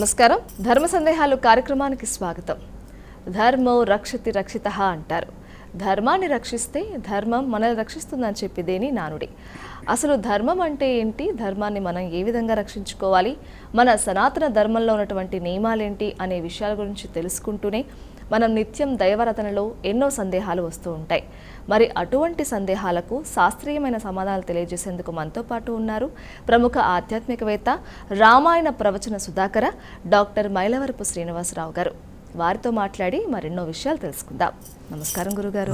నమస్కారం. ధర్మ సందేహాలు కార్యక్రమానికి స్వాగతం. ధర్మో రక్షతి రక్షిత అంటారు. ధర్మాన్ని రక్షిస్తే ధర్మం మనల్ని రక్షిస్తుందని చెప్పిదేని నానుడి. అసలు ధర్మం అంటే ఏంటి? ధర్మాన్ని మనం ఏ విధంగా రక్షించుకోవాలి? మన సనాతన ధర్మంలో ఉన్నటువంటి నియమాలేంటి? అనే విషయాల గురించి తెలుసుకుంటూనే మనం నిత్యం దైవరతనలో ఎన్నో సందేహాలు వస్తూ ఉంటాయి. మరి అటువంటి సందేహాలకు శాస్త్రీయమైన సమాధానాలు తెలియజేసేందుకు మనతో పాటు ఉన్నారు ప్రముఖ ఆధ్యాత్మికవేత్త రామాయణ ప్రవచన సుధాకర డాక్టర్ మైలవరపు శ్రీనివాసరావు గారు. వారితో మాట్లాడి మరెన్నో విషయాలు తెలుసుకుందాం. నమస్కారం గురుగారు.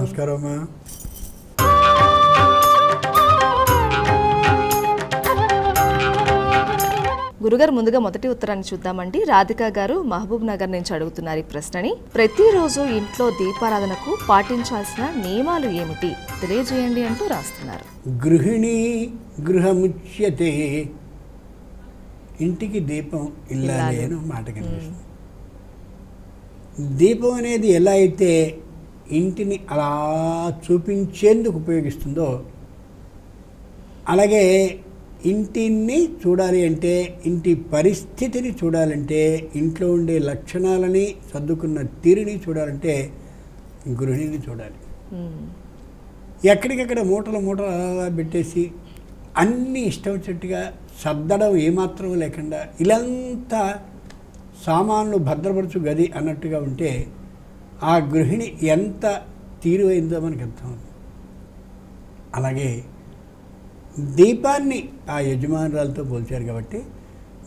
గురుగారు ముందుగా మొదటి ఉత్తరాన్ని చూద్దామండి. రాధిక గారు మహబూబ్ నగర్ నుంచి అడుగుతున్నారు ఈ ప్రశ్నని. ప్రతిరోజు ఇంట్లో దీపారాధనకు పాటించాల్సిన నియమాలు ఏమిటి? తెలియజేయండి అంటూ రాస్తున్నారు. గృహిణి గృహముచ్యతే. ఇంటికి దీపం ఇల్లాలి. అని మాట కనిపిస్తుంది. దీపం అనేది ఎలా అయితే ఇంటిని అలా చూపించేందుకు ఉపయోగిస్తుందో అలాగే ఇంటిని చూడాలి అంటే ఇంటి పరిస్థితిని చూడాలంటే ఇంట్లో ఉండే లక్షణాలని సర్దుకున్న తీరుని చూడాలంటే గృహిణిని చూడాలి. ఎక్కడికక్కడ మూటలు మూటలు అలా పెట్టేసి అన్నీ ఇష్టం వచ్చినట్టుగా సర్దడం ఏమాత్రం లేకుండా ఇలాంతా సామాన్లు భద్రపరచు గది అన్నట్టుగా ఉంటే ఆ గృహిణి ఎంత తీరువైందో మనకు అర్థమవుతుంది అలాగే దీపాన్ని ఆ యజమానురాలతో పోల్చారు కాబట్టి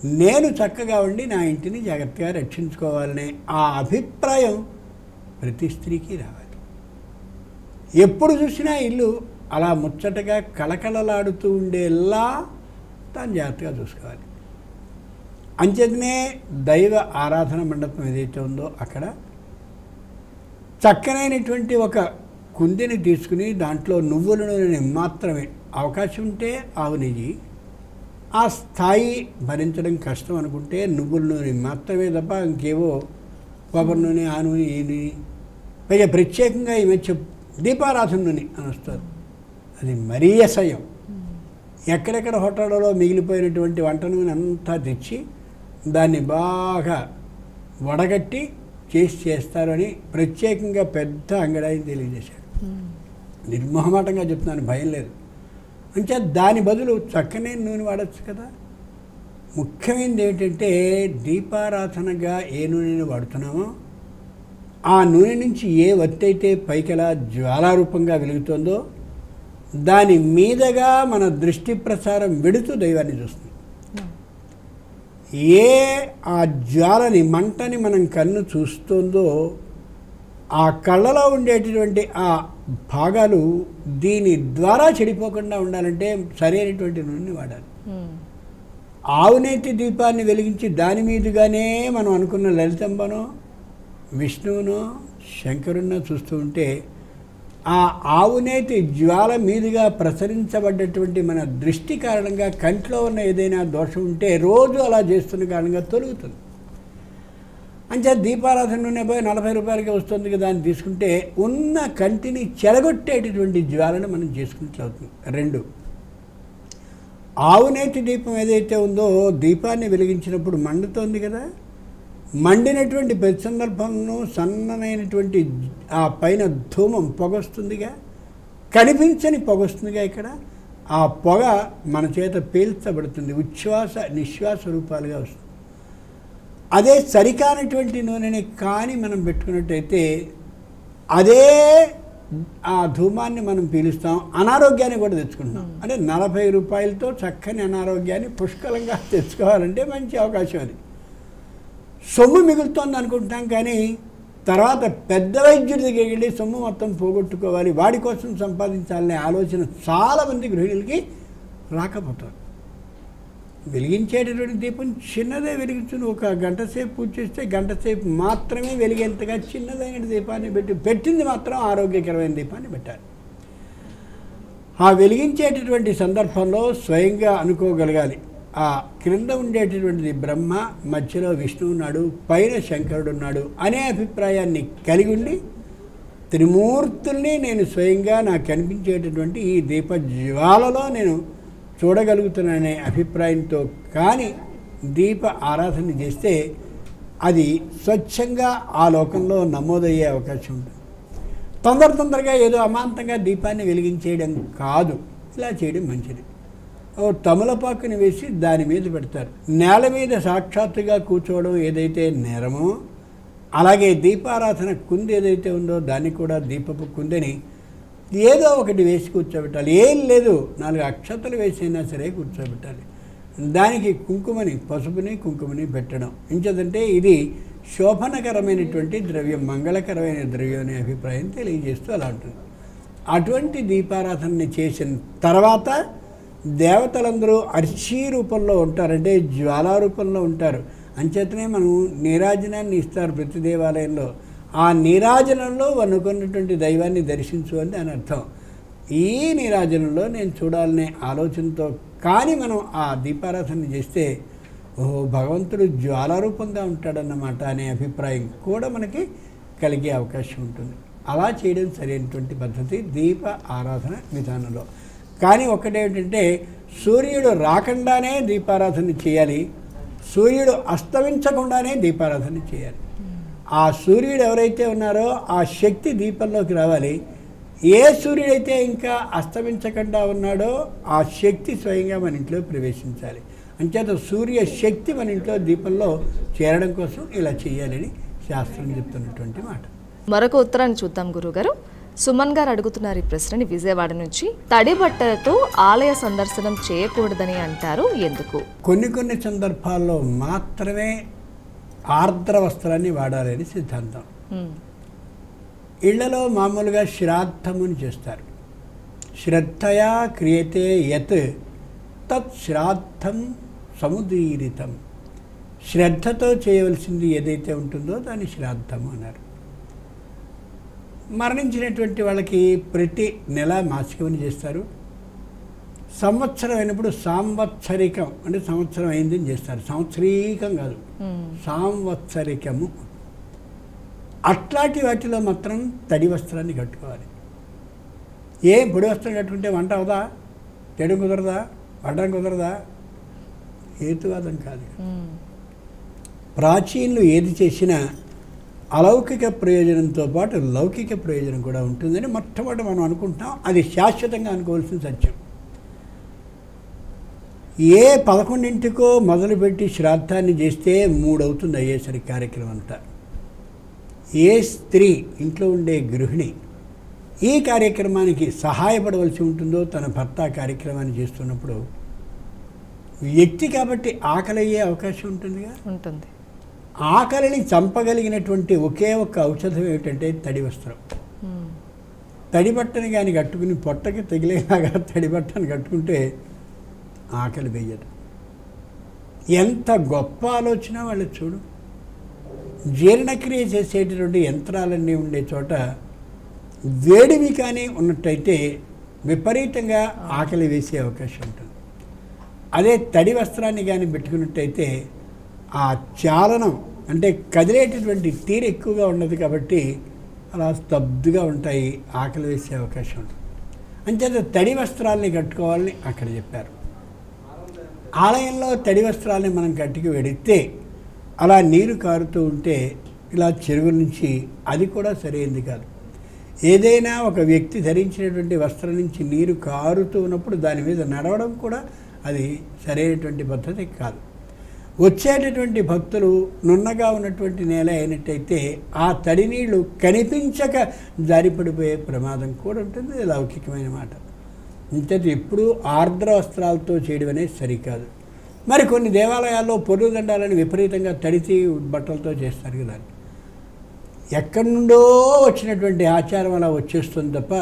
నేను చక్కగా ఉండి నా ఇంటిని జాగ్రత్తగా రక్షించుకోవాలనే ఆ అభిప్రాయం ప్రతి స్త్రీకి రావాలి. ఎప్పుడు చూసినా ఇల్లు అలా ముచ్చటగా కళకళలాడుతూ ఉండేలా తాను జాగ్రత్తగా చూసుకోవాలి. అంచేతనే దైవ ఆరాధన మండపం ఏదైతే ఉందో అక్కడ చక్కనైనటువంటి ఒక కుందిని తీసుకుని దాంట్లో నువ్వుల నూనెని మాత్రమే అవకాశం ఉంటే ఆవు నెయ్యి. ఆ స్థాయి భరించడం కష్టం అనుకుంటే నువ్వుల నూనె మాత్రమే తప్ప ఇంకేవో కొబ్బరి నూనె ఆ నూనె ఈ నూనె. పైగా ప్రత్యేకంగా ఈ మధ్య దీపారాధన నూనె అని వస్తారు. అది మరీ అసహ్యం. ఎక్కడెక్కడ హోటళ్ళలో మిగిలిపోయినటువంటి వంట నూనె అంతా తెచ్చి దాన్ని బాగా వడగట్టి చేసి చేస్తారని ప్రత్యేకంగా పెద్ద అంగడాయిని తెలియజేశాడు నిర్మోహమాటంగా చెప్తున్నాను భయం లేదు. అంటే దాని బదులు చక్కనే నూనె వాడచ్చు కదా. ముఖ్యమైనది ఏంటంటే దీపారాధనగా ఏ నూనెని వాడుతున్నామో ఆ నూనె నుంచి ఏ వత్తి అయితే పైకెలా జ్వాలారూపంగా వెలుగుతుందో దాని మీదగా మన దృష్టి ప్రసారం వెడుతూ దైవాన్ని చూస్తుంది. ఏ ఆ జ్వాలని మంటని మనం కన్ను చూస్తుందో ఆ కళ్ళలో ఉండేటటువంటి ఆ భాగాలు దీని ద్వారా చెడిపోకుండా ఉండాలంటే సరైనటువంటి నూనె వాడాలి. ఆవునేతి దీపాన్ని వెలిగించి దాని మీదుగానే మనం అనుకున్న లలితంబనో విష్ణువునో శంకరున్నో చూస్తూ ఉంటే ఆ ఆవునేతి జ్వాల మీదుగా ప్రసరించబడ్డటువంటి మన దృష్టి కారణంగా కంట్లో ఉన్న ఏదైనా దోషం ఉంటే రోజు అలా చేస్తున్న కారణంగా తొలుగుతుంది అంటే దీపారాధన నూనె పోయి నలభై రూపాయలకి వస్తుంది కదా అని తీసుకుంటే ఉన్న కంటిని చెరగొట్టేటటువంటి జ్వాలను మనం చేసుకున్నట్లు అవుతుంది. రెండు. ఆవునేతి దీపం ఏదైతే ఉందో దీపాన్ని వెలిగించినప్పుడు మండుతోంది కదా. మండినటువంటి ప్రతి సందర్భంలో సన్ననైనటువంటి ఆ పైన ధూమం పొగొస్తుందిగా. కనిపించని పొగొస్తుందిగా ఇక్కడ. ఆ పొగ మన చేత పీల్చబడుతుంది. ఉచ్ఛ్వాస నిశ్వాస రూపాలుగా వస్తుంది. అదే సరికానటువంటి నూనెని కానీ మనం పెట్టుకున్నట్టయితే అదే ఆ ధూమాన్ని మనం పీలుస్తాం అనారోగ్యాన్ని కూడా తెచ్చుకుంటాం అంటే నలభై రూపాయలతో చక్కని అనారోగ్యాన్ని పుష్కలంగా తెచ్చుకోవాలంటే మంచి అవకాశం అది. సొమ్ము మిగులుతోంది అనుకుంటున్నాం కానీ తర్వాత పెద్ద వైద్యుడి దగ్గరికి వెళ్ళి సొమ్ము మొత్తం పోగొట్టుకోవాలి. వాడి కోసం సంపాదించాలనే ఆలోచన చాలామంది గృహిణులకి రాకపోతారు. వెలిగించేటటువంటి దీపం చిన్నదే వెలిగించును ఒక గంట సేపు పూజ చేస్తే గంట సేపు మాత్రమే వెలిగేంతగా చిన్నదైన దీపాన్ని పెట్టి పెట్టింది మాత్రం ఆరోగ్యకరమైన దీపాన్ని పెట్టాలి. ఆ వెలిగించేటటువంటి సందర్భంలో స్వయంగా అనుకోగలగాలి. ఆ క్రింద ఉండేటటువంటిది బ్రహ్మ మధ్యలో విష్ణువు ఉన్నాడు పైన శంకరుడు ఉన్నాడు అనే అభిప్రాయాన్ని కలిగి ఉండి త్రిమూర్తుల్ని నేను స్వయంగా నాకు కనిపించేటటువంటి ఈ దీప జ్వాలలో నేను చూడగలుగుతున్నాననే అభిప్రాయంతో కానీ దీప ఆరాధన చేస్తే అది స్వచ్ఛంగా ఆ లోకంలో నమోదయ్యే అవకాశం ఉంటుంది. తొందర తొందరగా ఏదో అమాంతంగా దీపాన్ని వెలిగించేయడం కాదు. ఇలా చేయడం మంచిది. ఓ తమలపాకుని వేసి దాని మీద పెడతారు. నేల మీద సాక్షాత్తుగా కూర్చోవడం ఏదైతే నేరమో అలాగే దీపారాధన కుంది ఏదైతే ఉందో దాన్ని కూడా దీపపు కుందని ఏదో ఒకటి వేసి కూర్చోబెట్టాలి. ఏం లేదు. నాలుగు అక్షతలు వేసైనా సరే కూర్చోబెట్టాలి. దానికి కుంకుమని పసుపుని కుంకుమని పెట్టడం. ఇంచదంటే ఇది శోభనకరమైనటువంటి ద్రవ్యం మంగళకరమైన ద్రవ్యం అనే అభిప్రాయం తెలియజేస్తూ అలా ఉంటుంది. అటువంటి దీపారాధనని చేసిన తర్వాత దేవతలందరూ అర్చి రూపంలో ఉంటారంటే జ్వాలా రూపంలో ఉంటారు. అంచేతనే మనం నీరాజనాన్ని ఇస్తారు ప్రతి దేవాలయంలో. ఆ నీరాజనంలో వనుకున్నటువంటి దైవాన్ని దర్శించు అని దాని అర్థం. ఈ నీరాజనంలో నేను చూడాలనే ఆలోచనతో కానీ మనం ఆ దీపారాధన చేస్తే ఓహో భగవంతుడు జ్వాలారూపంగా ఉంటాడన్నమాట అనే అభిప్రాయం కూడా మనకి కలిగే అవకాశం ఉంటుంది. అలా చేయడం సరైనటువంటి పద్ధతి దీప ఆరాధన విధానంలో. కానీ ఒకటేమిటంటే సూర్యుడు రాకుండానే దీపారాధన చేయాలి. సూర్యుడు అస్తమించకుండానే దీపారాధన చేయాలి. ఆ సూర్యుడు ఎవరైతే ఉన్నారో ఆ శక్తి దీపంలోకి రావాలి. ఏ సూర్యుడైతే ఇంకా అస్తమించకుండా ఉన్నాడో ఆ శక్తి స్వయంగా మన ఇంట్లో ప్రవేశించాలి. అంచేత సూర్య శక్తి మన ఇంట్లో దీపంలో చేరడం కోసం ఇలా చేయాలని శాస్త్రం చెప్తున్నటువంటి మాట. మరొక ఉత్తరాన్ని చూద్దాం గురుగారు. సుమన్ గారు అడుగుతున్నారు ఈ ప్రశ్నని విజయవాడ నుంచి. తడి బట్టలతో ఆలయ సందర్శనం చేయకూడదని అంటారు. ఎందుకు? కొన్ని కొన్ని సందర్భాల్లో మాత్రమే ఆర్ద్ర వస్త్రాన్ని వాడాలని సిద్ధాంతం. ఇళ్ళలో మామూలుగా శ్రాద్ధముని చేస్తారు. శ్రద్ధయా క్రియతే యత్ తత్ శ్రాద్ధం సముదీరితం. శ్రద్ధతో చేయవలసింది ఏదైతే ఉంటుందో దాన్ని శ్రాద్ధము అన్నారు. మరణించినటువంటి వాళ్ళకి ప్రతి నెల మాసికమని చేస్తారు. సంవత్సరం అయినప్పుడు సాంవత్సరికం అంటే సంవత్సరం అయిందని చేస్తారు. సంవత్సరీకం కాదు. ఉమ్, సాంవత్సరికము. అట్లాంటి వాటిలో మాత్రం తడి వస్త్రాన్ని కట్టుకోవాలి. ఏ పొడి వస్త్రం కట్టుకుంటే వంట అవదా? చెడు కుదరదా? పడడం కుదరదా? హేతువాదం కాదు. ఉమ్, ప్రాచీనులు ఏది చేసినా అలౌకిక ప్రయోజనంతో పాటు లౌకిక ప్రయోజనం కూడా ఉంటుందని మొట్టమొదటి మనం అనుకుంటాం. అది శాశ్వతంగా అనుకోవాల్సిన సత్యం. ఏ పదకొండింటికో మొదలుపెట్టి శ్రాద్ధాన్ని చేస్తే మూడు అవుతుంది అయ్యేసరికి కార్యక్రమం అంతా. ఏ స్త్రీ ఇంట్లో ఉండే గృహిణి ఈ కార్యక్రమానికి సహాయపడవలసి ఉంటుందో తన భర్త కార్యక్రమాన్ని చేస్తున్నప్పుడు వ్యక్తి కాబట్టి ఆకలి అయ్యే అవకాశం ఉంటుందిగా? ఉంటుంది. ఆకలిని చంపగలిగినటువంటి ఒకే ఒక్క ఔషధం ఏమిటంటే తడి వస్త్రం. తడి బట్టని కానీ కట్టుకుని పొట్టకి తగిలేలాగా తడి బట్టను కట్టుకుంటే ఆకలి వేయదు. ఎంత గొప్ప ఆలోచన వాళ్ళు చూడు. జీర్ణక్రియ చేసేటటువంటి యంత్రాలన్నీ ఉండే చోట వేడివి కానీ ఉన్నట్టయితే విపరీతంగా ఆకలి వేసే అవకాశం ఉంటుంది. అదే తడి వస్త్రాన్ని కానీ పెట్టుకున్నట్టయితే ఆ చాలనం అంటే కదిలేటటువంటి తీరు ఎక్కువగా ఉండదు కాబట్టి అలా స్తబ్దుగా ఉంటాయి ఆకలి వేసే అవకాశం ఉంటుంది. అంచేత తడి వస్త్రాల్ని కట్టుకోవాలని అక్కడ చెప్పారు. ఆలయంలో తడి వస్త్రాలని మనం గట్టికి వెడితే అలా నీరు కారుతూ ఉంటే ఇలా చెరువు నుంచి అది కూడా సరైనది కాదు. ఏదైనా ఒక వ్యక్తి ధరించినటువంటి వస్త్రం నుంచి నీరు కారుతూ ఉన్నప్పుడు దాని మీద నడవడం కూడా అది సరైనటువంటి పద్ధతి కాదు. వచ్చేటటువంటి భక్తులు నున్నగా ఉన్నటువంటి నేల అయినట్టయితే ఆ తడి నీళ్ళు కనిపించక జారిపడిపోయే ప్రమాదం కూడా ఉంటుంది. ఇది లౌకికమైన మాట. ఇంతటి ఎప్పుడూ ఆర్ద్ర వస్త్రాలతో చేయడం అనేది సరికాదు. మరి కొన్ని దేవాలయాల్లో పొరుగు దండాలని విపరీతంగా తడిచి బట్టలతో చేస్తారు కదా. ఎక్కడి నుండో వచ్చినటువంటి ఆచారం అలా వచ్చేస్తుంది తప్ప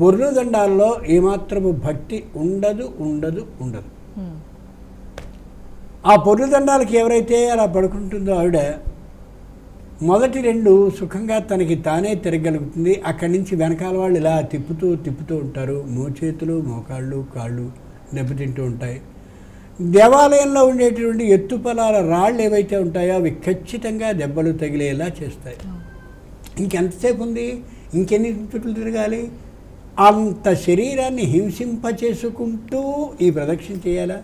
పొర్రు దండాల్లో ఏమాత్రము భక్తి ఉండదు ఉండదు ఉండదు. ఆ పొర్రు దండాలకి ఎవరైతే అలా పడుకుంటుందో ఆవిడ మొదటి రెండు సుఖంగా తనకి తానే తిరగలుగుతుంది. అక్కడి నుంచి వెనకాల వాళ్ళు ఇలా తిప్పుతూ తిప్పుతూ ఉంటారు. మోచేతులు మోకాళ్ళు కాళ్ళు దెబ్బతింటూ ఉంటాయి. దేవాలయంలో ఉండేటువంటి ఎత్తుపలాల రాళ్ళు ఏవైతే ఉంటాయో అవి ఖచ్చితంగా దెబ్బలు తగిలేలా చేస్తాయి. ఇంకెంతసేపు ఉంది? ఇంకెన్ని చుట్లు తిరగాలి? అంత శరీరాన్ని హింసింపచేసుకుంటూ ఈ ప్రదక్షిణ చేయాలా?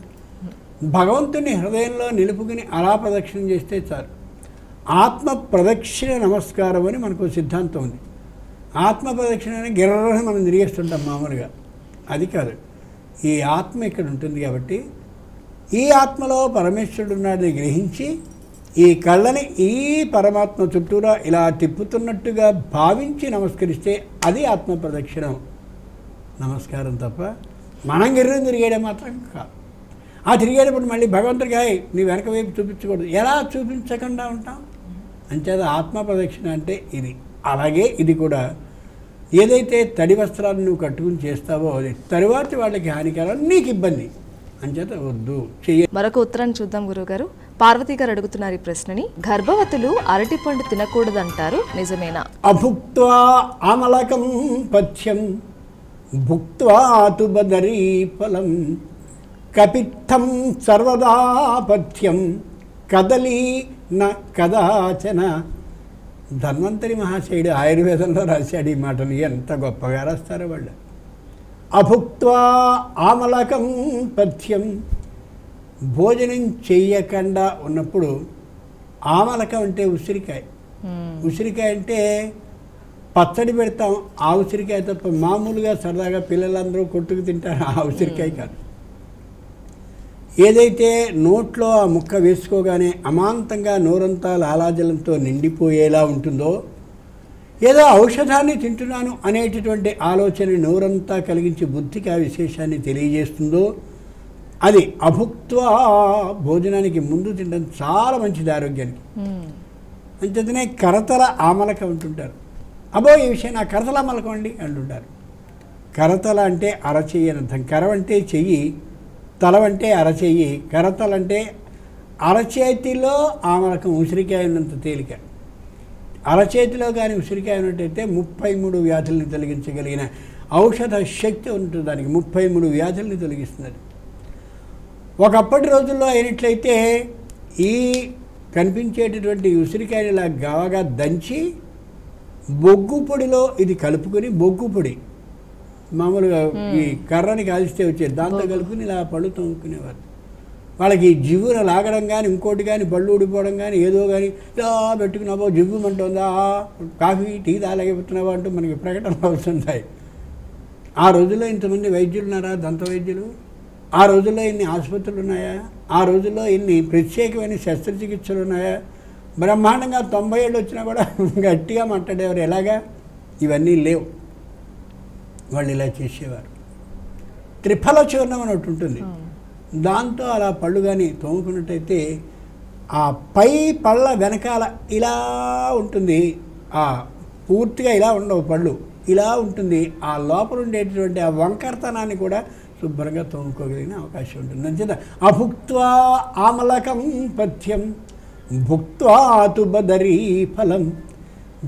భగవంతుని హృదయంలో నిలుపుకుని అలా ప్రదక్షిణ చేస్తే చాలు. ఆత్మ ప్రదక్షిణ నమస్కారం అని మనకు సిద్ధాంతం ఉంది. ఆత్మ ప్రదక్షిణ అని గిర్రని మనం తిరిగేస్తుంటాం మామూలుగా. అది కాదు. ఈ ఆత్మ ఇక్కడ ఉంటుంది కాబట్టి ఈ ఆత్మలో పరమేశ్వరుడు ఉన్నాడని గ్రహించి ఈ కళ్ళని ఈ పరమాత్మ చుట్టూరా ఇలా తిప్పుతున్నట్టుగా భావించి నమస్కరిస్తే అది ఆత్మ ప్రదక్షిణం. నమస్కారం తప్ప మనం గిర్రం తిరిగేయడం మాత్రం కాదు. ఆ తిరిగేటప్పుడు మళ్ళీ భగవంతుడికి నీ వెనక వైపు చూపించకూడదు. ఎలా చూపించకుండా ఉంటాం? అంచేత ఆత్మ ప్రదక్షిణ అంటే ఇది. అలాగే ఇది కూడా. ఏదైతే తడి వస్త్రాలు నువ్వు కట్టుకుని చేస్తావో అది తరువాతి వాళ్ళకి హానికరం నీకు ఇబ్బంది. అంచేత వద్దు. చెయ్య. మరొక ఉత్తరాన్ని చూద్దాం గురువుగారు. పార్వతి గారు అడుగుతున్నారు ఈ ప్రశ్నని. గర్భవతులు అరటిపండు తినకూడదంటారు. నిజమేనా? అభుక్త్వా ఆమలకం పథ్యం భుక్త్వా తు బదరీ ఫలం కపిత్థం సర్వదా పథ్యం కదలీ న కదాచన. ధన్వంతరి మహాశయుడు ఆయుర్వేదంలో రాశాడు ఈ మాటలు. ఎంత గొప్పగా రాస్తారో వాళ్ళు. అభుక్త్వా ఆమలకం పథ్యం. భోజనం చెయ్యకుండా ఉన్నప్పుడు ఆమలకం అంటే ఉసిరికాయ. ఉసిరికాయ అంటే పచ్చడి పెడతాం. ఆ ఉసిరికాయ తప్ప మామూలుగా సరదాగా పిల్లలందరూ కొట్టుకు తింటారు. ఆ ఉసిరికాయ కాదు. ఏదైతే నోట్లో ఆ ముక్క వేసుకోగానే అమాంతంగా నోరంతా లాలాజలంతో నిండిపోయేలా ఉంటుందో ఏదో ఔషధాన్ని తింటున్నాను అనేటటువంటి ఆలోచన నోరంతా కలిగించి బుద్ధికి ఆ విశేషాన్ని తెలియజేస్తుందో అది అభుక్త్వా భోజనానికి ముందు తినడం చాలా మంచిది ఆరోగ్యానికి. హ్మ్. అంచేతనే కరతల ఆమలక ఉంటుంటారు అబో ఈ విషయం నా కరతల ఆమలకం అండి అంటుంటారు. కరతల అంటే అరచెయ్యి అని అర్థం. కరం అంటే చెయ్యి తలవంటే అరచేయి కరతలంటే అరచేతిలో అంటే అరచేతిలో ఉసిరికాయ ఉన్నంత తేలిక. అరచేతిలో కానీ ఉసిరికాయ ఉన్నట్టయితే ముప్పై మూడు వ్యాధుల్ని తొలగించగలిగిన ఔషధ శక్తి ఉంటుంది దానికి ముప్పై మూడు వ్యాధుల్ని తొలగిస్తున్నది. ఒకప్పటి రోజుల్లో అయినట్లయితే ఈ కనిపించేటటువంటి ఉసిరికాయని ఇలా గవగా దంచి బొగ్గు పొడిలో ఇది కలుపుకొని బొగ్గు పొడి మామూలుగా ఈ కర్రని కాల్స్తే వచ్చేది. దాంతో కలుపుకొని ఇలా పళ్ళు తోముకునేవారు వాళ్ళకి జివ్వున లాగడం కానీ ఇంకోటి కానీ బళ్ళు ఊడిపోవడం కానీ ఏదో కానీ ఇలా పెట్టుకున్నావో జివ్వుమంటుందా కాఫీ టీ తాగలేకపోతున్నావా? అంటూ మనకి ప్రకటనలు వస్తుంటాయి. ఆ రోజుల్లో ఇంతమంది వైద్యులు ఉన్నారా? దంత వైద్యులు? ఆ రోజుల్లో ఇన్ని ఆసుపత్రులు ఉన్నాయా? ఆ రోజుల్లో ఇన్ని ప్రత్యేకమైన శస్త్రచికిత్సలు ఉన్నాయా? బ్రహ్మాండంగా తొంభై ఏళ్ళు వచ్చినా కూడా గట్టిగా మాట్లాడేవారు. ఎలాగా? ఇవన్నీ లేవు. వాళ్ళు ఇలా చేసేవారు. త్రిఫల చూర్ణం అని ఒకటి ఉంటుంది. దాంతో అలా పళ్ళు కానీ తోముకున్నట్టయితే ఆ పై పళ్ళ వెనకాల ఇలా ఉంటుంది. ఆ పూర్తిగా ఇలా ఉండవు పళ్ళు. ఇలా ఉంటుంది. ఆ లోపల ఉండేటటువంటి ఆ వంకరతనాన్ని కూడా శుభ్రంగా తోముకోగలిగిన అవకాశం ఉంటుంది. అంచేత అభుక్త్వా ఆమలకం పథ్యం భుక్త్వా తు బదరీ ఫలం.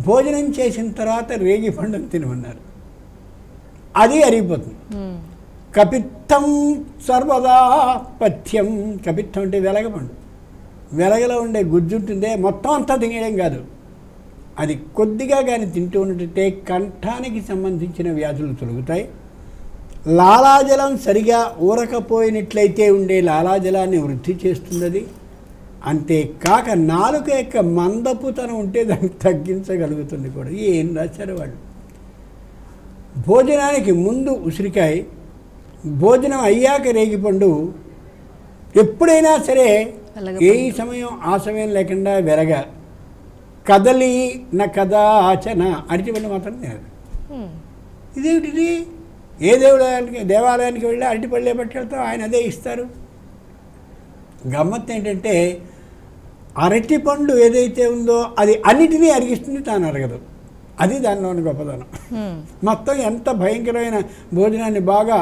భోజనం చేసిన తర్వాత రేగి పండును తినమన్నారు. అది అరిగిపోతుంది. కపిత్తం సర్వదా పథ్యం. కపిత్తం అంటే వెలగపండు వెలగలో ఉండే గుజ్జు ఉంటుందే మొత్తం అంతా తినేయడం కాదు. అది కొద్దిగా కానీ తింటూ ఉన్నట్టే కంఠానికి సంబంధించిన వ్యాధులు తొలుగుతాయి. లాలాజలం సరిగా ఊరకపోయినట్లయితే ఉండే లాలాజలాన్ని వృద్ధి చేస్తున్నది అంతేకాక నాలుక యొక్క మందపుతనం ఉంటే దాన్ని తగ్గించగలుగుతుంది కూడా. ఏం రాశారు వాళ్ళు? భోజనానికి ముందు ఉసిరికాయ భోజనం అయ్యాక రేగిపండు ఎప్పుడైనా సరే. ఏ సమయం ఆ సమయం లేకుండా వెరగ. కదలి నా కదాచన అరటిపండు మాత్రం తినదు. ఇదేమిటిది ఏ దేవుడానికి దేవాలయానికి వెళ్ళి అరటిపళ్ళే పట్టుకెళ్తాం ఆయన అదే ఇస్తారు. గమ్మత్తు ఏంటంటే అరటిపండు ఏదైతే ఉందో అది అన్నిటినీ అరిగిస్తుంది తాను అరగదు. అది దానిలోని గొప్పదనం. మొత్తం ఎంత భయంకరమైన భోజనాన్ని బాగా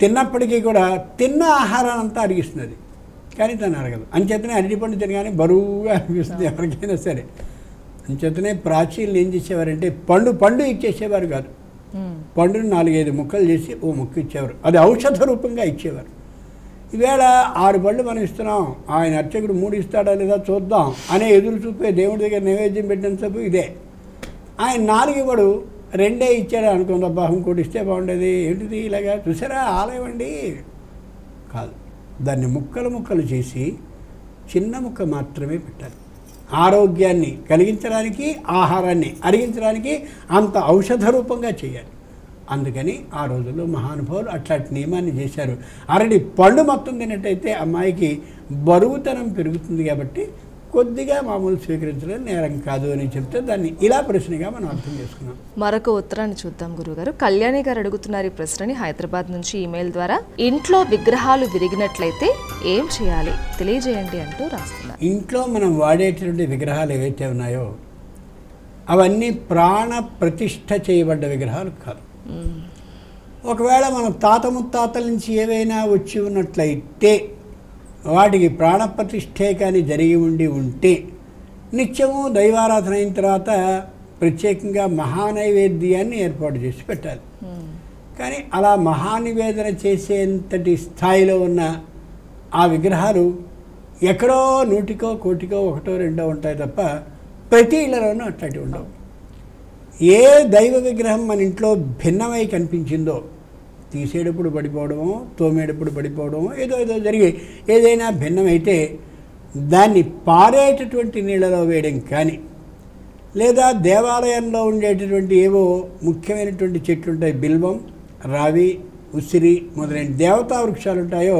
తిన్నప్పటికీ కూడా తిన్న ఆహారాన్ని అంతా అరిగిస్తుంది కానీ తను అరగదు. అంచేతనే అరటిపండు తినగానే బరువుగా అనిపిస్తుంది ఎవరికైనా సరే. అంచేతనే ప్రాచీనులు ఏం చేసేవారంటే పండు పండు ఇచ్చేసేవారు కాదు. పండుని నాలుగైదు ముక్కలు చేసి ఓ ముక్క ఇచ్చేవారు. అది ఔషధ రూపంగా ఇచ్చేవారు. ఈవేళ ఆరు పళ్ళు మనం ఇస్తున్నాం. ఆయన అర్చకుడు మూడు ఇస్తాడా లేదా చూద్దాం అనే ఎదురు చూపే దేవుడి దగ్గర నైవేద్యం పెట్టినంతసేపు ఇదే. ఆయన నాలుగు ఇవ్వడు రెండే ఇచ్చాడు అనుకుంది అబ్బా ఇంకోటి ఇస్తే బాగుండేది. ఏంటిది ఇలాగా? చూసారా ఆలయం అండి. కాదు. దాన్ని ముక్కలు ముక్కలు చేసి చిన్న ముక్క మాత్రమే పెట్టాలి. ఆరోగ్యాన్ని కలిగించడానికి ఆహారాన్ని అరిగించడానికి అంత ఔషధ రూపంగా చేయాలి. అందుకని ఆ రోజుల్లో మహానుభావులు అట్లాంటి నియమాన్ని చేశారు. అరటి పండు మొత్తం తిన్నట్టయితే అమ్మాయికి బరువుతనం పెరుగుతుంది కాబట్టి కొద్దిగా మామూలు స్వీకరించడం నేరం కాదు అని చెప్తే దాన్ని ఇలా ప్రశ్నగా మనం అర్థం చేసుకున్నాం. మరొక ఉత్తరాన్ని చూద్దాం గురుగారు. కళ్యాణి గారు అడుగుతున్నారు ఈ ప్రశ్నని హైదరాబాద్ నుంచి ఈమెయిల్ ద్వారా. ఇంట్లో విగ్రహాలు విరిగినట్లయితే ఏం చేయాలి? తెలియజేయండి అంటూ రాస్తున్నారు. ఇంట్లో మనం వాడేటువంటి విగ్రహాలు ఏవైతే ఉన్నాయో అవన్నీ ప్రాణ ప్రతిష్ఠ చేయబడ్డ విగ్రహాలు కాదు. ఒకవేళ మన తాత ముత్తాతల నుంచి ఏవైనా వచ్చి ఉన్నట్లయితే వాటికి ప్రాణప్రతిష్ఠే కానీ జరిగి ఉండి ఉంటే నిత్యము దైవారాధన అయిన తర్వాత ప్రత్యేకంగా మహానైవేద్యాన్ని ఏర్పాటు చేసి పెట్టాలి మ్మ్. కానీ అలా మహానివేదన చేసేంతటి స్థాయిలో ఉన్న ఆ విగ్రహాలు ఎక్కడో నూటికో కోటికో ఒకటో రెండో ఉంటాయి తప్ప ప్రతి ఇళ్ళలోనూ అట్లాంటివి ఉండవు ఏ దైవ విగ్రహం మన ఇంట్లో భిన్నమై కనిపించిందో తీసేటప్పుడు పడిపోవడమో తోమేటప్పుడు పడిపోవడమో ఏదో ఏదో జరిగి ఏదైనా భిన్నమైతే దాన్ని పారేటటువంటి నీళ్ళలో వేయడం కానీ లేదా దేవాలయంలో ఉండేటటువంటి ఏవో ముఖ్యమైనటువంటి చెట్లు ఉంటాయి బిల్వం రావి ఉసిరి మొదలైన దేవతా వృక్షాలు ఉంటాయో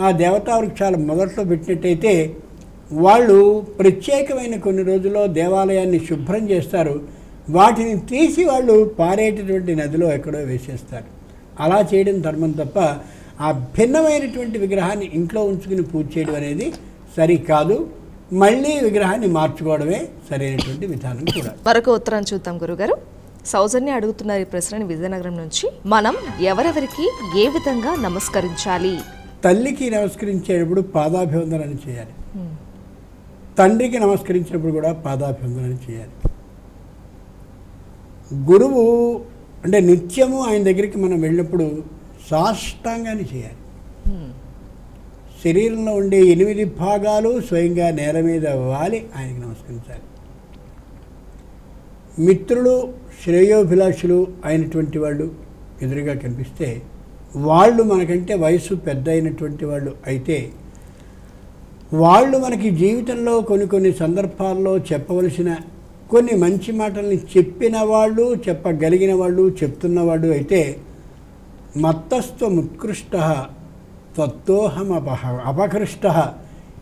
ఆ దేవతా వృక్షాలు మొదట్లో పెట్టినట్టయితే వాళ్ళు ప్రత్యేకమైన కొన్ని రోజుల్లో దేవాలయాన్ని శుభ్రం చేస్తారు. వాటిని తీసి వాళ్ళు పారేటటువంటి నదిలో ఎక్కడో వేసేస్తారు. అలా చేయడం ధర్మం తప్ప ఆ భిన్నమైనటువంటి విగ్రహాన్ని ఇంట్లో ఉంచుకుని పూజ చేయడం అనేది సరికాదు. మళ్ళీ విగ్రహాన్ని మార్చుకోవడమే సరైనటువంటి విధానం కూడా. మరొక ఉత్తరం చూద్దాం గురుగారు. సౌజన్య అడుగుతున్నారు ఈ ప్రశ్నని విజయనగరం నుంచి. మనం ఎవరెవరికి ఏ విధంగా నమస్కరించాలి? తల్లికి నమస్కరించేటప్పుడు పాదాభివందనాన్ని చేయాలి. తండ్రికి నమస్కరించినప్పుడు కూడా పాదాభివందనాన్ని చేయాలి. గురువు అంటే నిత్యము ఆయన దగ్గరికి మనం వెళ్ళినప్పుడు సాష్టాంగాన్ని చేయాలి మ్మ్. శరీరంలో ఉండే ఎనిమిది భాగాలు స్వయంగా నేల మీద వాలి ఆయనకి నమస్కరించాలి మిత్రులు శ్రేయోభిలాషులు అయినటువంటి వాళ్ళు ఎదురుగా కనిపిస్తే వాళ్ళు మనకంటే వయసు పెద్ద అయినటువంటి వాళ్ళు అయితే వాళ్ళు మనకి జీవితంలో కొన్ని కొన్ని సందర్భాల్లో చెప్పవలసిన కొన్ని మంచి మాటల్ని చెప్పిన వాళ్ళు చెప్పగలిగిన వాళ్ళు చెప్తున్నవాడు అయితే మత్తస్త్వముత్కృష్ట త్వత్తోహమపహ అపకృష్ట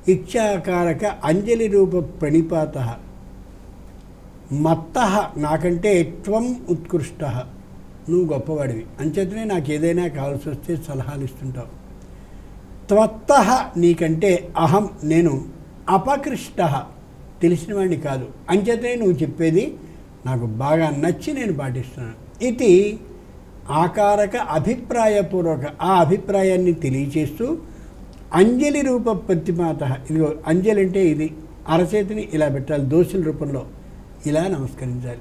ఇచ్చాకారక అంజలి రూప ప్రణిపాత. మత్త నాకంటే త్వం ఉత్కృష్ట. నువ్వు గొప్పవాడివి. అంచేతనే నాకు ఏదైనా కావాల్సి వస్తే సలహాలు ఇస్తుంటావు త్వత్త నీకంటే అహం నేను అపకృష్ట. తెలిసిన వాడిని కాదు. అంచేతనే నువ్వు చెప్పేది నాకు బాగా నచ్చి నేను పాటిస్తున్నాను. ఇది ఆకారక అభిప్రాయపూర్వక ఆ అభిప్రాయాన్ని తెలియచేస్తూ అంజలి రూప ప్రతిమాత ఇదిగో అంజలి అంటే ఇది అరచేతిని ఇలా పెట్టాలి దోషుల రూపంలో. ఇలా నమస్కరించాలి.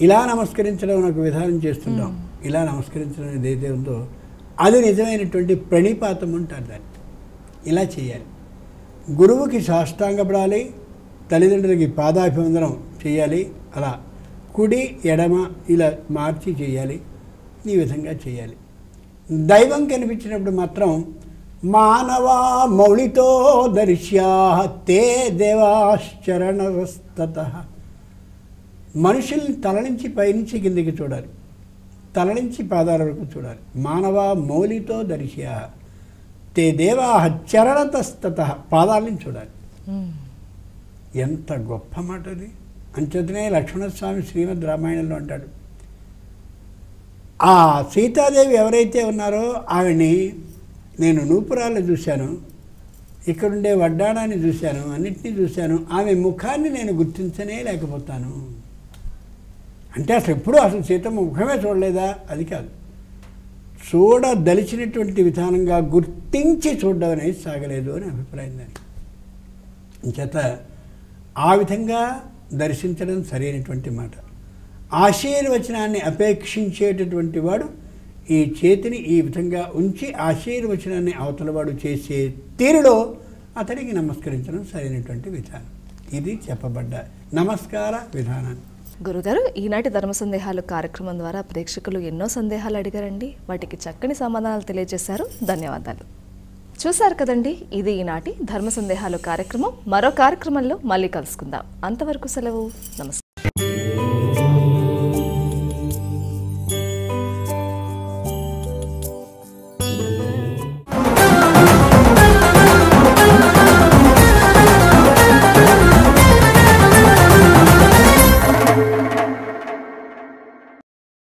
ఇలా నమస్కరించడం అని ఒక విధానం చేస్తుంటాం. ఇలా నమస్కరించడం అనేది ఏదైతే ఉందో అది నిజమైనటువంటి ప్రణిపాతం అంటారు దాన్ని. ఇలా చేయాలి. గురువుకి సాష్టాంగపడాలి తల్లిదండ్రులకి పాదాభివందనం చేయాలి అలా కుడి ఎడమ ఇలా మార్చి చేయాలి ఈ విధంగా చేయాలి. దైవం కనిపించినప్పుడు మాత్రం మానవా మౌళితో దర్శ్యా తే దేవాశ్చరణవస్తత. మనుషుల్ని తల నుంచి పైనుంచి కిందికి చూడాలి తల నుంచి పాదాల వరకు చూడాలి. మానవ మౌలితో దర్శ్యా తే దేవా చరణతస్తత పాదాలని చూడాలి. ఎంత గొప్ప మాట అది. అంచేతనే లక్ష్మణస్వామి శ్రీమద్ రామాయణంలో అంటాడు. ఆ సీతాదేవి ఎవరైతే ఉన్నారో ఆవిడని నేను నూపురాల్లో చూశాను. ఇక్కడుండే వడ్డాణాన్ని చూశాను. అన్నింటినీ చూశాను. ఆమె ముఖాన్ని నేను గుర్తించనే లేకపోతాను. అంటే అసలు ఎప్పుడూ అసలు సీతమ్మ ముఖమే చూడలేదా? అది కాదు. చూడదలిచినటువంటి విధానంగా గుర్తించి చూడడం అనేది సాగలేదు అని అభిప్రాయం దానికి. చేత ఆ విధంగా దర్శించడం సరైనటువంటి మాట. ఆశీర్వచనాన్ని అపేక్షించేటటువంటి వాడు ఈ చేతిని ఈ విధంగా ఉంచి ఆశీర్వచనాన్ని అవతలవాడు చేసే తీరులో అతడికి నమస్కరించడం సరైనటువంటి విధానం. ఇది చెప్పబడ్డ నమస్కార విధానాన్ని. గురుగారు ఈనాటి ధర్మ సందేహాలు కార్యక్రమం ద్వారా ప్రేక్షకులు ఎన్నో సందేహాలు అడిగారండి. వాటికి చక్కని సమాధానాలు తెలియజేశారు. ధన్యవాదాలు. చూశారు కదండి ఇది ఈనాటి ధర్మ సందేహాలు కార్యక్రమం. మరో కార్యక్రమంలో మళ్ళీ కలుసుకుందాం. అంతవరకు సెలవు. నమస్కారం.